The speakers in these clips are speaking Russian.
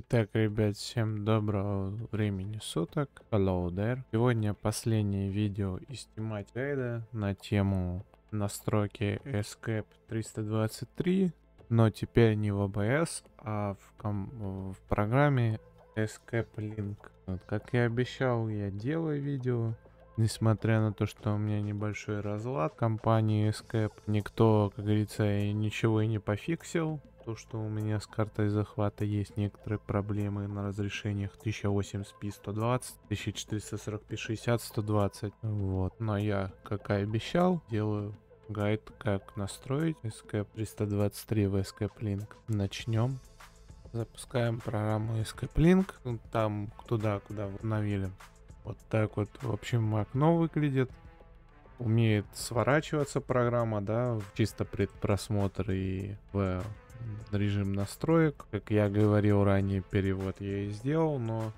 Итак, ребят, всем доброго времени суток. Hello there. Сегодня последнее видео из тематики гайда на тему настройки Escape 323, но теперь не в OBS, а в, ком- в программе Escape Link. Вот, как я обещал, я делаю видео. Несмотря на то, что у меня небольшой разлад компании Escape, никто, как говорится, ничего и не пофиксил. То, что у меня с картой захвата есть некоторые проблемы на разрешениях 1080p 120, 1440p 60, 120. Вот. Но я, как и обещал, делаю гайд, как настроить Escape 323 в Escape Link. Начнем. Запускаем программу Escape Link. Там туда, куда установили. Вот так вот, в общем, окно выглядит. Умеет сворачиваться программа, да, чисто предпросмотр и в режим настроек. Как я говорил ранее, перевод я и сделал, но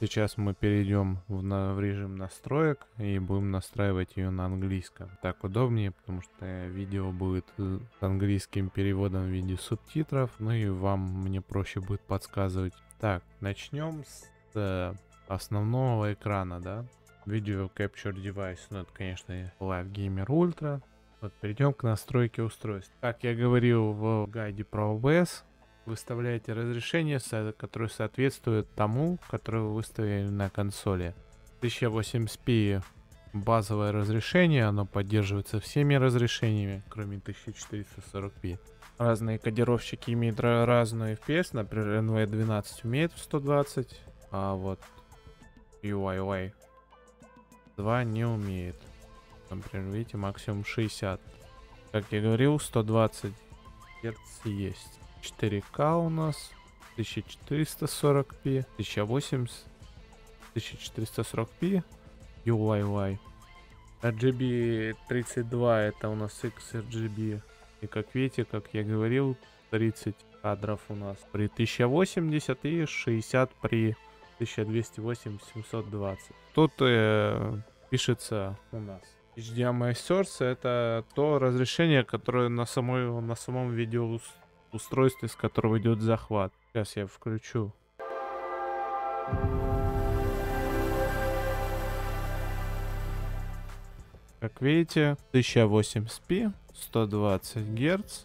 сейчас мы перейдем в, на, в режим настроек и будем настраивать ее на английском. Так удобнее, потому что видео будет э, с английским переводом в виде субтитров, ну и вам мне проще будет подсказывать. Так, начнем с э, основного экрана, да. Video Capture Device, ну это, конечно, Live Gamer Ultra. Вот перейдем к настройке устройств. Как я говорил в гайде про OBS, выставляете разрешение, которое соответствует тому, которое вы выставили на консоли. 1080p базовое разрешение, оно поддерживается всеми разрешениями, кроме 1440p. Разные кодировщики имеют разную FPS, например, NV12 умеет в 120, а вот UIY 2 не умеет. Например, видите, максимум 60. Как я говорил, 120 Гц есть. 4К у нас. 1440p. 1080. 1440p. UYY. RGB 32 это у нас XRGB. И как видите, как я говорил, 30 кадров у нас при 1080 и 60 при 1280 720. Тут э, пишется у нас HDMI Source это то разрешение, которое на, самой, на самом видео устройстве, с которого идет захват. Сейчас я включу. Как видите, 1080p, 120 Гц,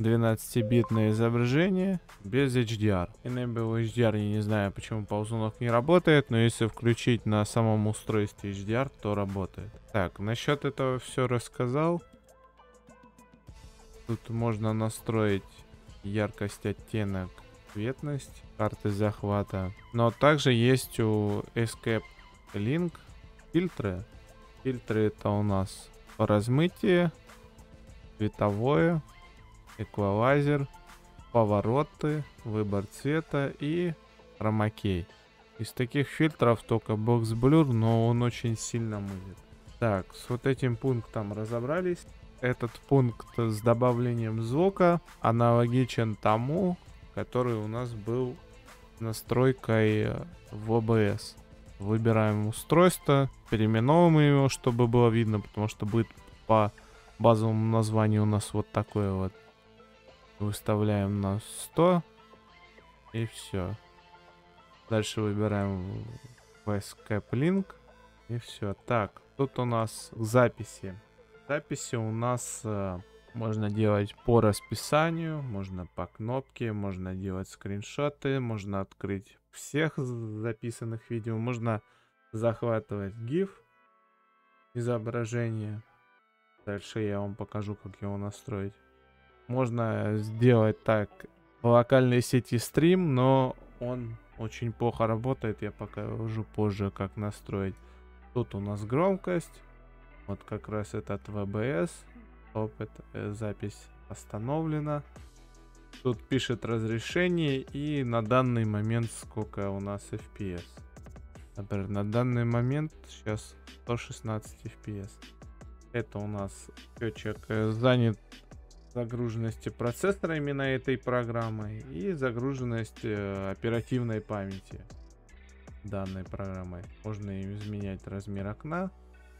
12-битное изображение без HDR. Enable HDR, я не знаю, почему ползунок не работает, но если включить на самом устройстве HDR, то работает. Так, насчет этого все рассказал. Тут можно настроить яркость, оттенок, цветность карты захвата. Но также есть у Escape Link фильтры. Фильтры это у нас размытие, цветовое, эквалайзер, повороты, выбор цвета и хромакей. Из таких фильтров только Box Blur, но он очень сильно мылит. Так, с вот этим пунктом разобрались. Этот пункт с добавлением звука аналогичен тому, который у нас был настройкой в OBS. Выбираем устройство, переименовываем его, чтобы было видно, потому что будет по базовому названию у нас вот такое вот. Выставляем на 100. И все. Дальше выбираем в Escape Link. И все. Так, тут у нас записи. Записи у нас э, можно делать по расписанию, можно по кнопке, можно делать скриншоты, можно открыть всех записанных видео, можно захватывать GIF изображение. Дальше я вам покажу, как его настроить. Можно сделать так в локальной сети стрим, но он очень плохо работает. Я покажу позже, как настроить. Тут у нас громкость. Вот как раз этот VBS. Опыт, э, запись остановлена. Тут пишет разрешение и на данный момент сколько у нас FPS. Например, на данный момент сейчас 116 FPS. Это у нас счетчик э, занят загруженности процессора именно этой программой и загруженность э, оперативной памяти данной программой. Можно изменять размер окна.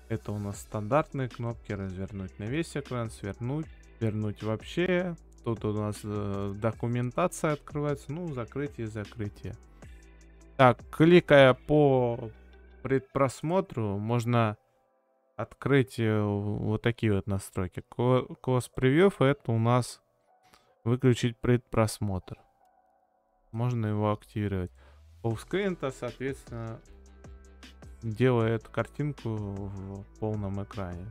Это у нас стандартные кнопки. Развернуть на весь экран, свернуть, вернуть вообще, Тут у нас э, документация открывается. Ну, закрытие, закрытие. Так, кликая по предпросмотру, можно открыть э, вот такие вот настройки. Close Preview это у нас выключить предпросмотр. Можно его активировать. Fullscreen, то, соответственно, делает картинку в полном экране.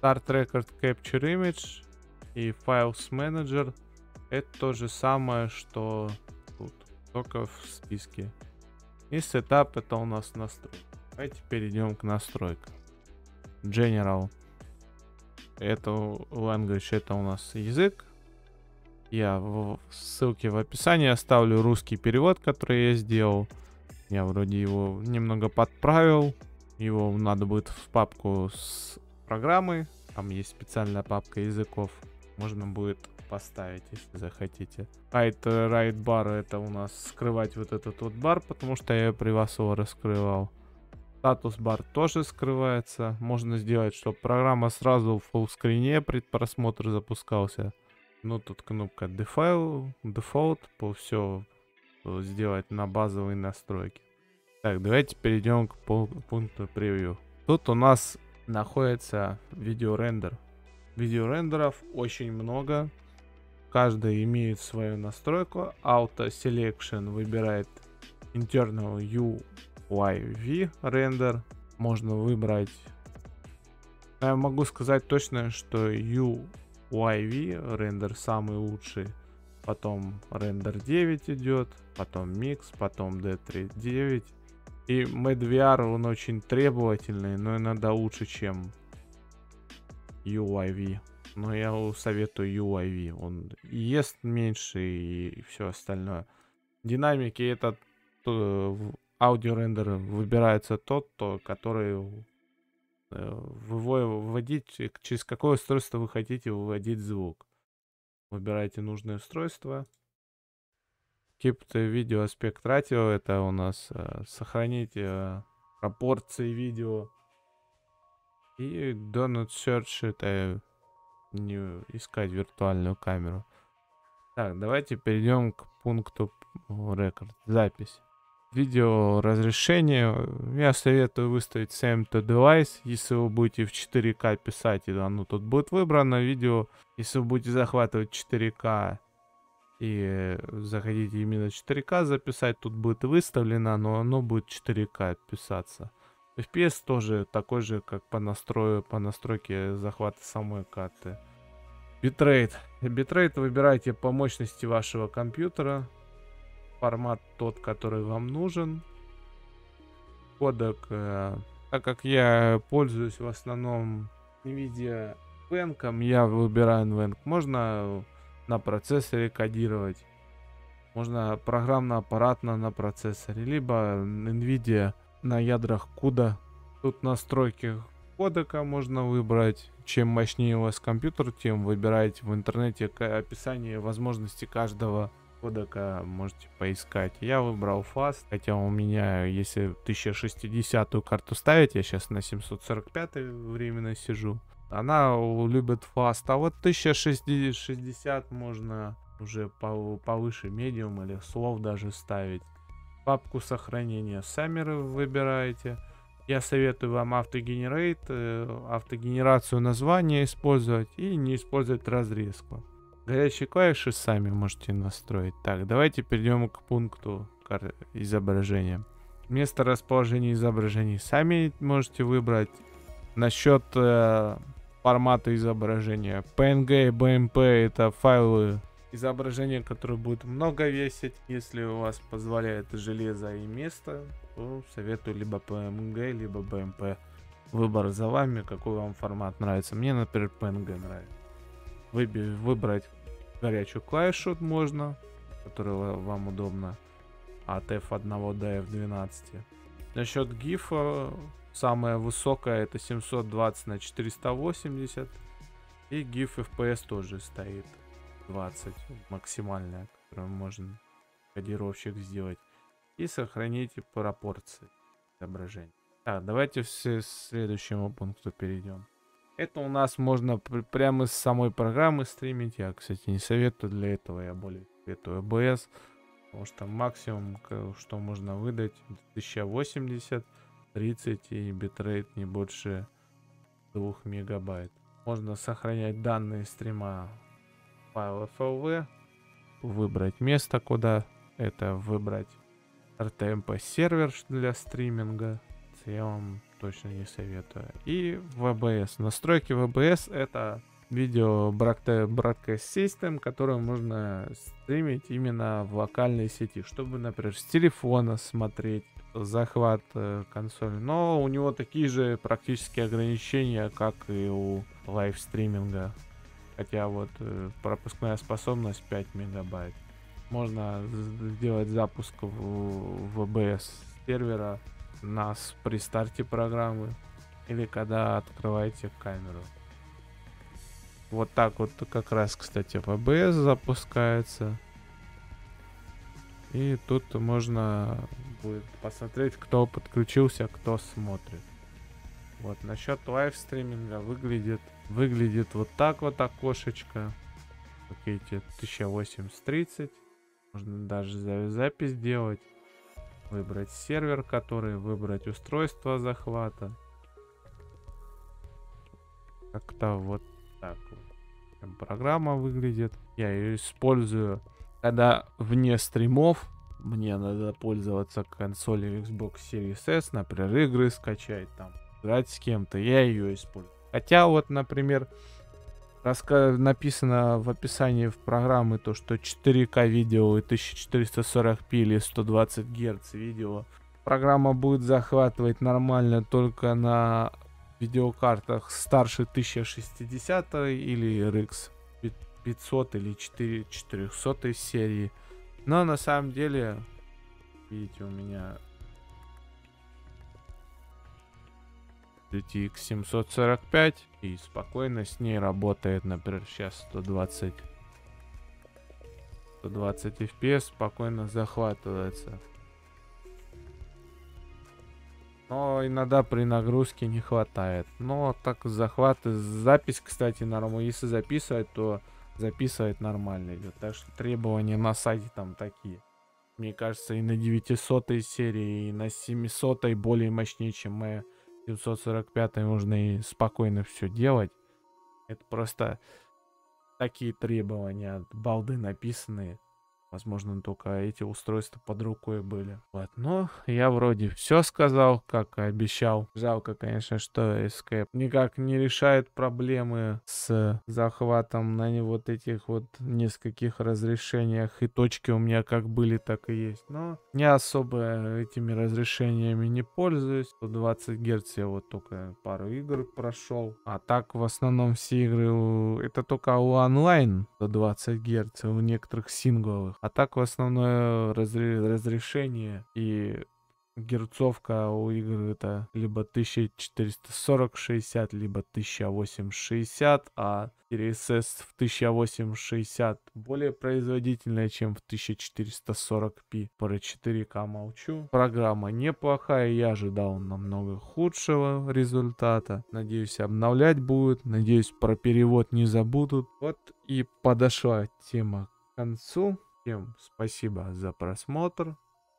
Start Record Capture Image и Files Manager это то же самое, что тут, только в списке. И Setup это у нас настройка. Давайте перейдем к настройкам. General. Это language, это у нас язык. Я в ссылке в описании оставлю русский перевод, который я сделал. Я вроде его немного подправил. Его надо будет в папку с программой. Там есть специальная папка языков. Можно будет поставить, если захотите. Right, right bar это у нас скрывать вот этот вот бар, потому что я при вас его раскрывал. Статус бар тоже скрывается. Можно сделать, чтобы программа сразу в фуллскрине предпросмотр запускался. Ну, тут кнопка Default, Default, по все сделать на базовые настройки. Так, давайте перейдем к пункту превью. Тут у нас находится видеорендер. Видеорендеров очень много. Каждый имеет свою настройку. Auto Selection выбирает internal UYV рендер. Можно выбрать... Я могу сказать точно, что UYV рендер самый лучший. Потом рендер 9 идет, потом микс, потом D39. И MedVR он очень требовательный, но иногда лучше, чем UIV. Но я советую UIV. Он ест меньше и все остальное. Динамики этот э, аудиорендер выбирается тот, то, который э, выводить, через какое устройство вы хотите выводить звук. Выбирайте нужное устройство. Keep the video aspect ratio. Это у нас э, сохранить э, пропорции видео. И Donut Search это не искать виртуальную камеру. Так, давайте перейдем к пункту рекорд. Запись. Видео разрешение. Я советую выставить Same to Device. Если вы будете в 4К писать, оно тут будет выбрано. Видео, если вы будете захватывать 4К и захотите именно 4К записать, тут будет выставлено, но оно будет 4К писаться. FPS тоже такой же, как по настрою, по настройке захвата самой карты. Битрейт. Битрейт выбирайте по мощности вашего компьютера. Формат тот, который вам нужен. Кодек. Э, так как я пользуюсь в основном NVIDIA NVENC, я выбираю NVENC. Можно на процессоре кодировать. Можно программно-аппаратно на процессоре. Либо NVIDIA на ядрах CUDA. Тут настройки кодека можно выбрать. Чем мощнее у вас компьютер, тем выбираете в интернете описание возможности каждого кодека можете поискать. Я выбрал Fast, хотя у меня, если 1060 карту ставить, я сейчас на 745 временно сижу, она любит Fast, а вот 1060 можно уже повыше медиум или слов даже ставить. Папку сохранения сами выбираете. Я советую вам автогенерейт, э, автогенерацию названия использовать и не использовать разрезку. Горячие клавиши сами можете настроить. Так, давайте перейдем к пункту изображения. Место расположения изображений сами можете выбрать. Насчет э, формата изображения. PNG BMP это файлы изображение, которое будет много весить. Если у вас позволяет железо и место, то советую либо PMG, либо BMP. Выбор за вами, какой вам формат нравится. Мне, например, PNG нравится. Выби выбрать горячую клавишу можно, которая вам удобно. От F1 до F12. Насчет GIF самая высокая это 720 на 480. И GIF FPS тоже стоит 20 максимальная, которую можно кодировщик сделать. И сохраните пропорции изображения. Так, давайте к следующему пункту перейдем. Это у нас можно пр- прямо с самой программы стримить. Я, кстати, не советую для этого, я более советую OBS. Потому что максимум, что можно выдать, 1080, 30 и битрейт не больше 2 мегабайт. Можно сохранять данные стрима файл FLV, выбрать место, куда это выбрать RTMP сервер для стриминга. Я вам точно не советую. И VBS. Настройки VBS это Video Broadca- Broadcast System, которую можно стримить именно в локальной сети, чтобы, например, с телефона смотреть захват э, консоли. Но у него такие же практически ограничения, как и у лайв-стриминга. Хотя вот э, пропускная способность 5 мегабайт. Можно сделать запуск в VBS сервера нас при старте программы или когда открываете камеру. Вот так вот как раз, кстати, VBS запускается. И тут можно будет посмотреть, кто подключился, кто смотрит. Вот, насчет лайв стриминга выглядит, выглядит вот так вот окошечко. Как видите, 1080-30. Можно даже за- запись делать. Выбрать сервер, который, выбрать устройство захвата. Как-то вот так вот. Программа выглядит. Я ее использую, когда вне стримов мне надо пользоваться консолью Xbox Series S, например, игры скачать, там, играть с кем-то, я ее использую. Хотя вот, например, раска- написано в описании в программы то, что 4К видео и 1440p или 120 Гц видео программа будет захватывать нормально только на видеокартах старше 1060 или RX 500 или 4 400 серии. Но на самом деле, видите, у меня GTX 745 и спокойно с ней работает, например, сейчас 120 120 FPS спокойно захватывается. Но иногда при нагрузке не хватает. Но так захват, запись, кстати, нормально. Если записывать, то записывать нормально идет. Так что требования на сайте там такие. Мне кажется, и на 900 серии, и на 700 более мощнее, чем моя 745 можно и спокойно все делать. Это просто такие требования от балды написанные. Возможно, только эти устройства под рукой были. Вот, но я вроде все сказал, как и обещал. Жалко, конечно, что Escape никак не решает проблемы с захватом на не вот этих вот нескольких разрешениях. И точки у меня как были, так и есть. Но не особо этими разрешениями не пользуюсь. 120 Гц я вот только пару игр прошел. А так в основном все игры это только у онлайн 120 Гц, у некоторых сингловых. А так в основное разре- разрешение и герцовка у игр это либо 1440-60, либо 1080-60, а Series S в 1080-60 более производительная, чем в 1440p. Про 4К молчу. Программа неплохая, я ожидал намного худшего результата. Надеюсь, обновлять будут, надеюсь, про перевод не забудут. Вот и подошла тема к концу. Всем спасибо за просмотр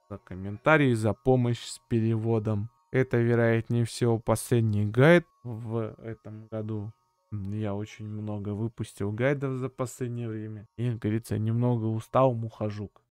за комментарии, за помощь с переводом. Это, вероятнее всего, последний гайд в этом году. Я очень много выпустил гайдов за последнее время. И, как говорится, немного устал мухожук.